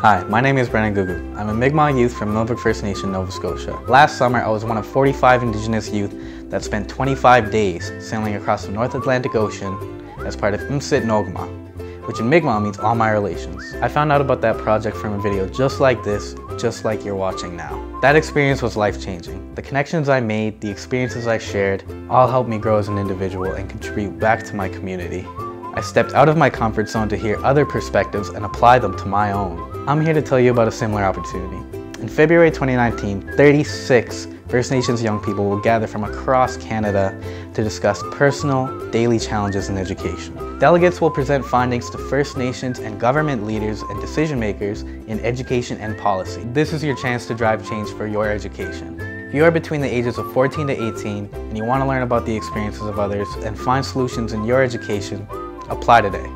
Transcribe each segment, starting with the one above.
Hi, my name is Brennan Googoo. I'm a Mi'kmaq youth from Millbrook First Nation, Nova Scotia. Last summer, I was one of 45 Indigenous youth that spent 25 days sailing across the North Atlantic Ocean as part of Msit No'kmaq, which in Mi'kmaq means all my relations. I found out about that project from a video just like this, just like you're watching now. That experience was life-changing. The connections I made, the experiences I shared, all helped me grow as an individual and contribute back to my community. I stepped out of my comfort zone to hear other perspectives and apply them to my own. I'm here to tell you about a similar opportunity. In February 2019, 36 First Nations young people will gather from across Canada to discuss personal, daily challenges in education. Delegates will present findings to First Nations and government leaders and decision makers in education and policy. This is your chance to drive change for your education. If you are between the ages of 14 to 18 and you want to learn about the experiences of others and find solutions in your education, apply today.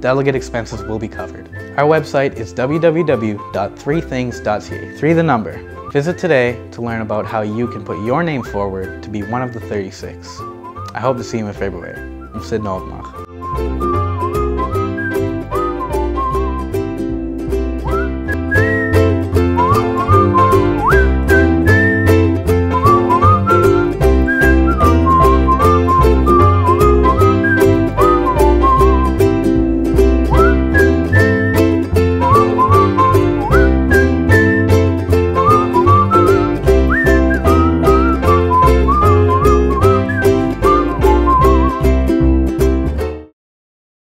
Delegate expenses will be covered. Our website is www.threethings.ca. Three the number. Visit today to learn about how you can put your name forward to be one of the 36. I hope to see you in February. I'm Sid Nogma.